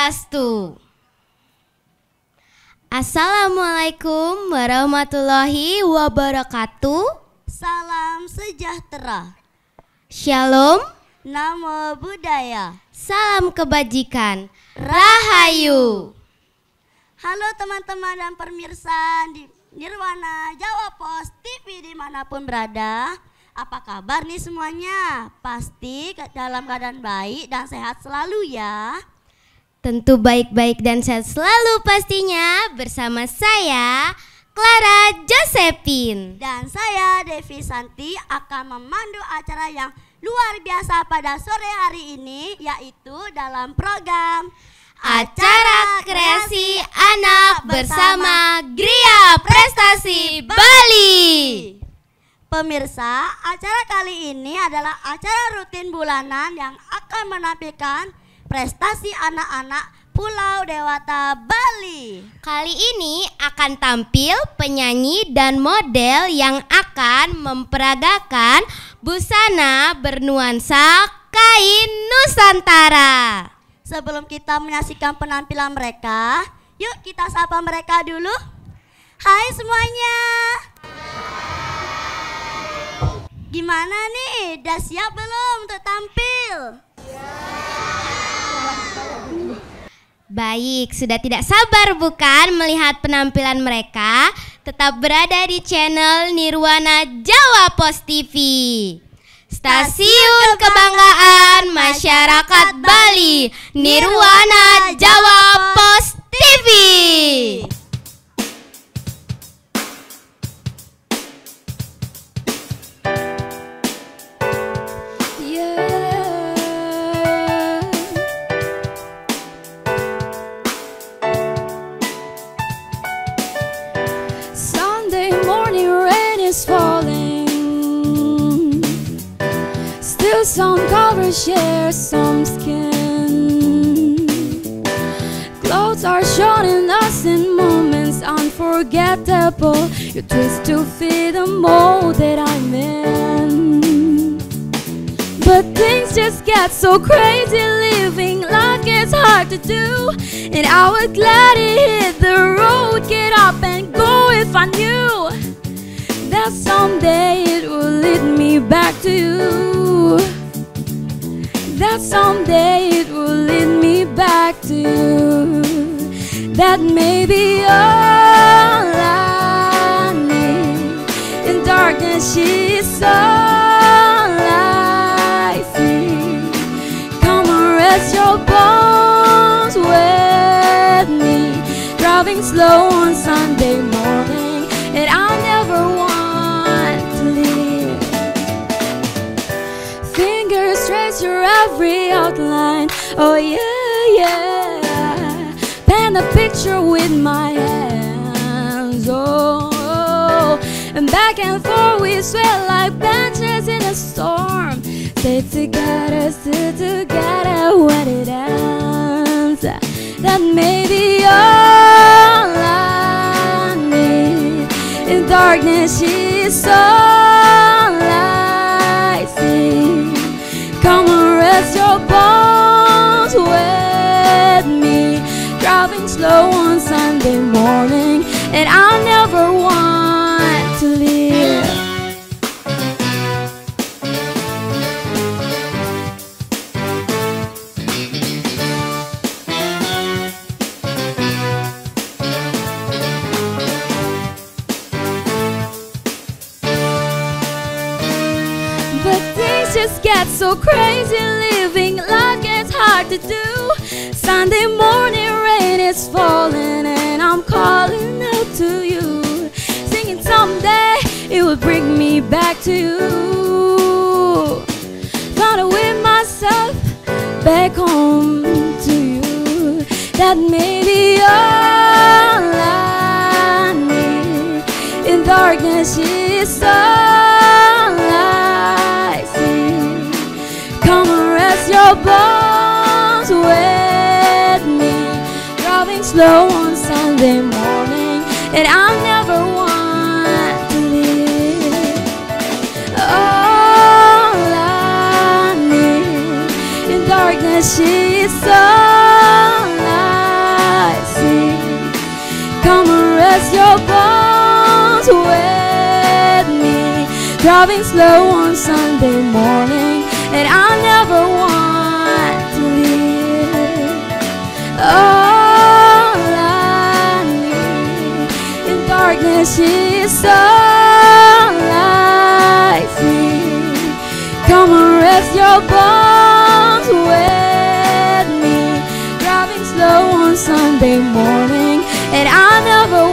Swastiastu. Assalamualaikum warahmatullahi wabarakatuh. Salam sejahtera. Shalom. Namo Buddhaya. Salam kebajikan. Rahayu. Halo teman-teman dan pemirsa di Nirwana Jawa Pos TV di mana pun berada. Apa kabar nih semuanya? Pasti dalam keadaan baik dan sehat selalu ya. Tentu baik-baik dan sehat selalu pastinya bersama saya Clara Josephine. Dan saya Devi Santi akan memandu acara yang luar biasa pada sore hari ini yaitu dalam program Acara Kreasi Anak bersama Gria Prestasi Bali. Pemirsa, acara kali ini adalah acara rutin bulanan yang akan menampilkan prestasi anak-anak Pulau Dewata Bali. Kali ini akan tampil penyanyi dan model yang akan memperagakan busana bernuansa kain Nusantara. Sebelum kita menyaksikan penampilan mereka, yuk kita sapa mereka dulu. Hai semuanya. Gimana nih? Udah siap belum untuk tampil? Baik, sudah tidak sabar bukan melihat penampilan mereka? Tetap berada di channel Nirwana Jawa Pos TV. Stasiun Kebanggaan Masyarakat Bali, Nirwana Jawa Pos TV. Share some skin. Clothes are showing us in moments unforgettable. You twist to fit the mold that I'm in. But things just get so crazy living life gets hard to do And I would gladly hit the road Get up and go if I knew That someday it will lead me back to you That someday it will lead me back to you. That may be all I need. In darkness she is all I see. Come and rest your bones with me. Driving slow on Sunday morning And I'll never want Your every outline. Oh yeah, yeah. Pen a picture with my hands. Oh, and back and forth we sway like benches in a storm. Stay together, still together when it ends. That may be all I need. In darkness she's and your bones with me. Driving slow on Sunday morning And I just get so crazy living. Life gets hard to do. Sunday morning rain is falling and I'm calling out to you. Singing someday it will bring me back to you. Found a way myself back home to you. That may be all I need. In darkness is all your bones with me. Driving slow on Sunday morning, and I'll never want to leave. All I need in darkness, she's all I see. Come rest your bones with me. Driving slow on Sunday morning, and I'll never precious so I. Come and rest your bones with me. Driving slow on Sunday morning, and I never